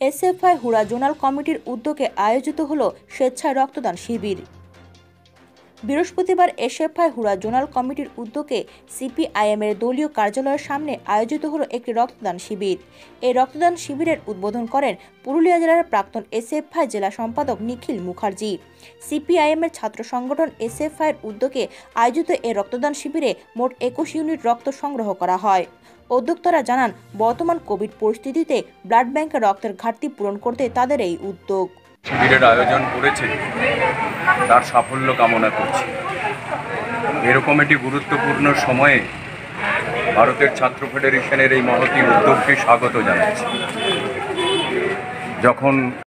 SFI Hura zonal কমিটির উদ্যোগে আয়োজিত হল স্বেচ্ছায় রক্তদান শিবির। বৃহস্পতিবার এসএফআই হুড়া জোনাল কমিটির উদ্যোগে সিপিআইএম এর দলীয় কার্যালয়ের সামনে আয়োজিত হলো একটি রক্তদান শিবির। এই রক্তদান শিবিরের উদ্বোধন করেন পুরুলিয়া জেলার প্রাক্তন এসএফআই জেলা সম্পাদক নিখিল মুখার্জি। সিপিআইএম এর ছাত্র সংগঠন এসএফআই এর উদ্যোগে আয়োজিত এই রক্তদান শিবিরে মোট একুশ ইউনিট রক্ত সংগ্রহ করা হয়। উদ্যোক্তারা জানান, বর্তমান কোভিড পরিস্থিতিতে ব্লাড ব্যাংকে রক্তের ঘাটতি পূরণ করতে তাদের এই উদ্যোগ। শিবিরের আয়োজন করেছে, তার সাফল্য কামনা করছি। এরকম একটি গুরুত্বপূর্ণ সময়ে ভারতের ছাত্র ফেডারেশনের এই মহতী উদ্যোগকে স্বাগত জানাচ্ছি। যখন